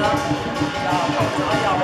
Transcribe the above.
要干啥呀？